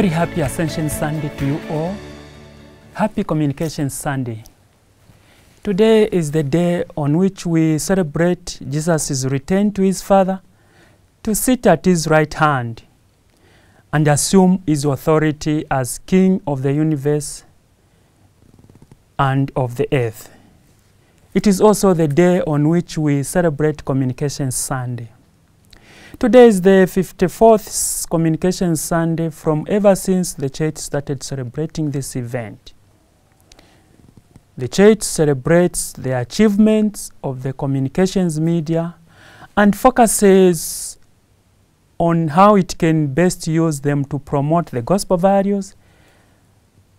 very happy Ascension Sunday to you all. Happy Communication Sunday. Today is the day on which we celebrate Jesus' return to his Father to sit at his right hand and assume his authority as King of the universe and of the earth. It is also the day on which we celebrate Communication Sunday. Today is the 54th Communication Sunday from ever since the church started celebrating this event. The church celebrates the achievements of the communications media and focuses on how it can best use them to promote the gospel values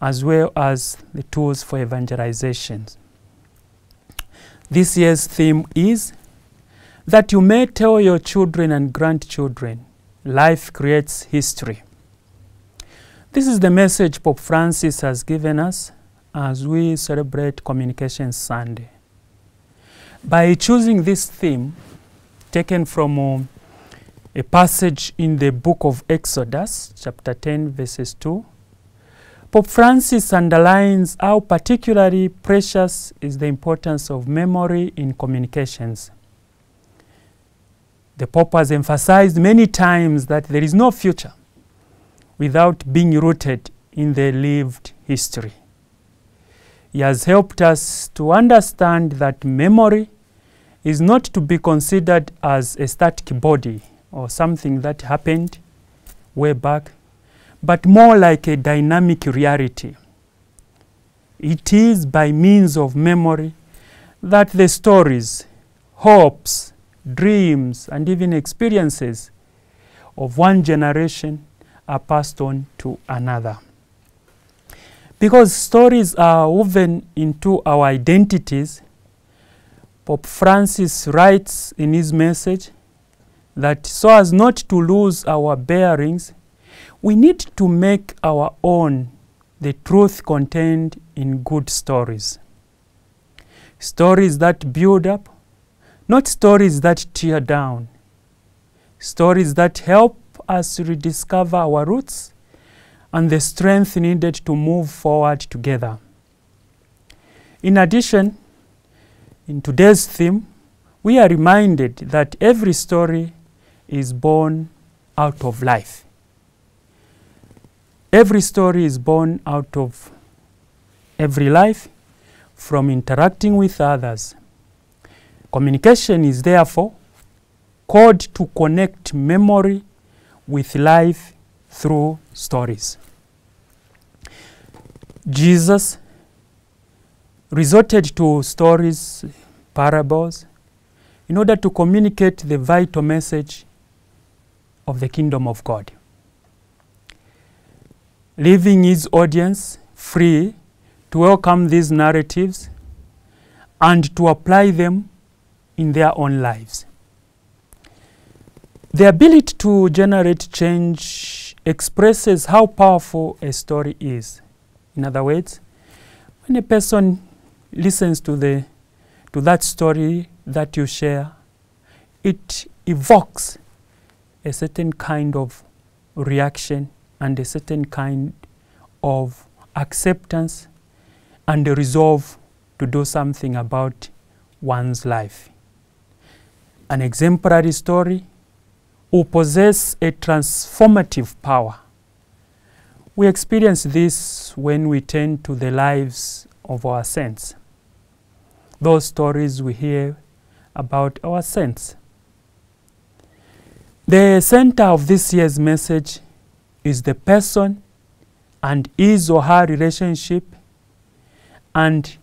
as well as the tools for evangelization. This year's theme is that you may tell your children and grandchildren life creates history. This is the message Pope Francis has given us as we celebrate Communication Sunday. By choosing this theme, taken from um, a passage in the book of Exodus, chapter 10, verses 2, Pope Francis underlines how particularly precious is the importance of memory in communications. The Pope has emphasized many times that there is no future without being rooted in the lived history. He has helped us to understand that memory is not to be considered as a static body or something that happened way back, but more like a dynamic reality. It is by means of memory that the stories, hopes, dreams, and even experiences of one generation are passed on to another. Because stories are woven into our identities, Pope Francis writes in his message that so as not to lose our bearings, we need to make our own the truth contained in good stories. Stories that build up, not stories that tear down. Stories that help us rediscover our roots and the strength needed to move forward together. In addition, in today's theme, we are reminded that every story is born out of life. Every story is born out of every life from interacting with others. Communication is therefore called to connect memory with life through stories. Jesus resorted to stories, parables, in order to communicate the vital message of the kingdom of God, leaving his audience free to welcome these narratives and to apply them in their own lives. The ability to generate change expresses how powerful a story is. In other words, when a person listens to, the, to that story that you share, it evokes a certain kind of reaction and a certain kind of acceptance and a resolve to do something about one's life. An exemplary story who possess a transformative power. We experience this when we turn to the lives of our saints. Those stories we hear about our saints. The center of this year's message is the person and his or her relationship and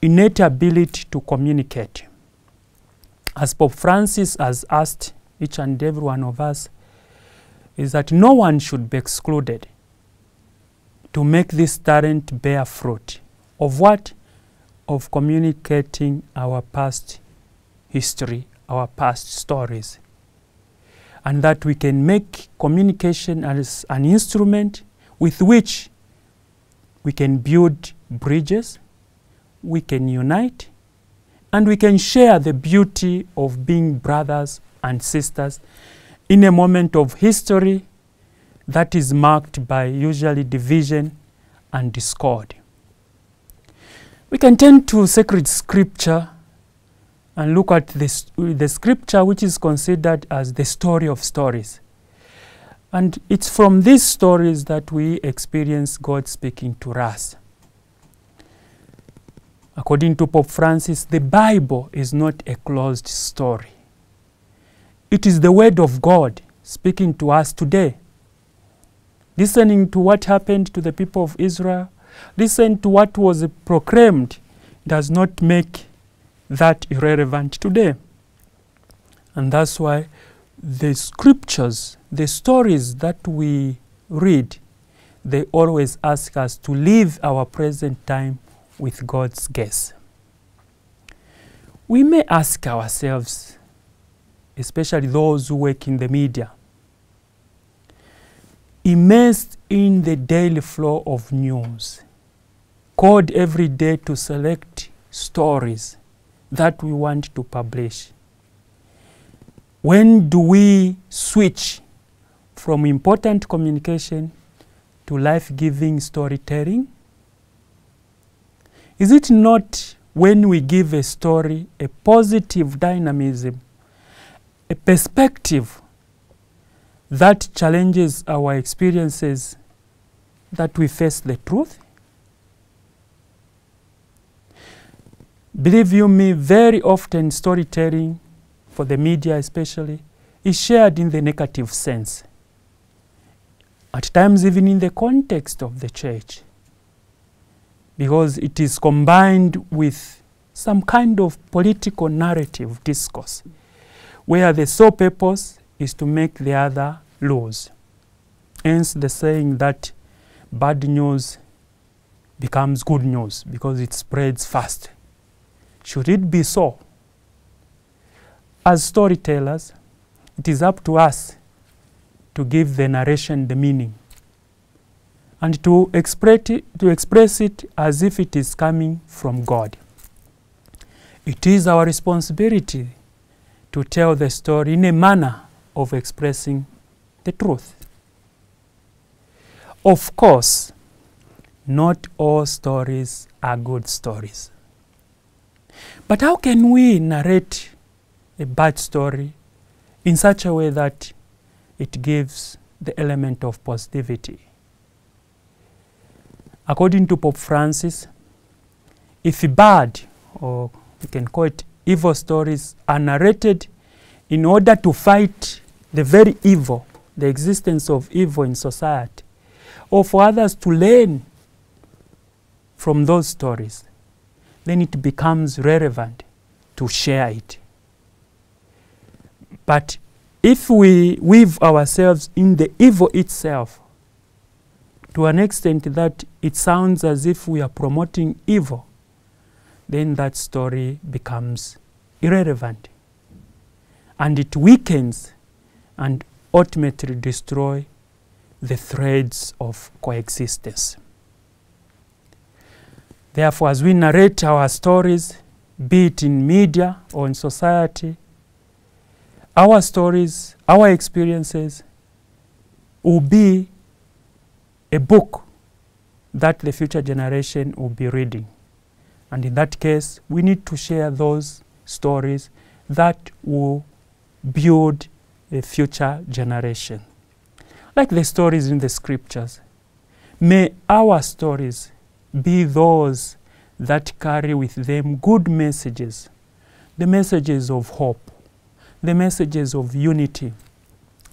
innate ability to communicate. As Pope Francis has asked each and every one of us, is that no one should be excluded to make this talent bear fruit. Of what? Of communicating our past history, our past stories. And that we can make communication as an instrument with which we can build bridges, we can unite, and we can share the beauty of being brothers and sisters in a moment of history that is marked by usually division and discord. We can turn to sacred scripture and look at this, the scripture which is considered as the story of stories. And it's from these stories that we experience God speaking to us. According to Pope Francis, the Bible is not a closed story. It is the Word of God speaking to us today. Listening to what happened to the people of Israel, listen to what was proclaimed does not make that irrelevant today. And that's why the scriptures, the stories that we read, they always ask us to live our present time with God's grace. We may ask ourselves, especially those who work in the media, immersed in the daily flow of news, called every day to select stories that we want to publish. When do we switch from important communication to life giving storytelling? Is it not when we give a story a positive dynamism, a perspective that challenges our experiences that we face the truth? Believe you me, very often storytelling, for the media especially, is shared in the negative sense. At times, even in the context of the church, because it is combined with some kind of political narrative discourse, where the sole purpose is to make the other lose. Hence, the saying that bad news becomes good news because it spreads fast. Should it be so? As storytellers, it is up to us to give the narration the meaning and to express it, to express it as if it is coming from God. It is our responsibility to tell the story in a manner of expressing the truth. Of course, not all stories are good stories. But how can we narrate a bad story in such a way that it gives the element of positivity? According to Pope Francis, if bad, or we can call it evil stories, are narrated in order to fight the very evil, the existence of evil in society, or for others to learn from those stories, then it becomes relevant to share it. But if we weave ourselves in the evil itself, to an extent that it sounds as if we are promoting evil, then that story becomes irrelevant. And it weakens and ultimately destroy the threads of coexistence. Therefore, as we narrate our stories, be it in media or in society, our stories, our experiences will be a book that the future generation will be reading. And in that case, we need to share those stories that will build a future generation. Like the stories in the scriptures, may our stories be those that carry with them good messages, the messages of hope, the messages of unity,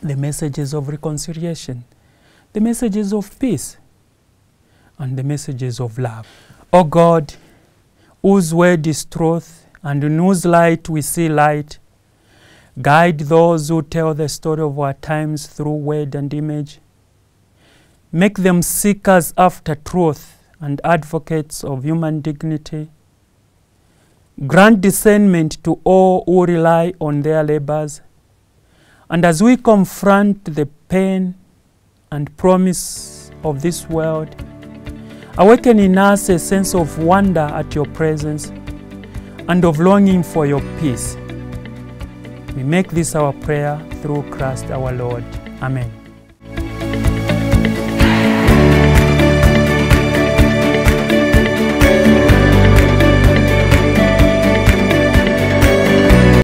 the messages of reconciliation, the messages of peace, and the messages of love. O God, whose word is truth and in whose light we see light, guide those who tell the story of our times through word and image. Make them seekers after truth and advocates of human dignity. Grant discernment to all who rely on their labors. And as we confront the pain and promise of this world, awaken in us a sense of wonder at your presence and of longing for your peace. We make this our prayer through Christ our Lord. Amen.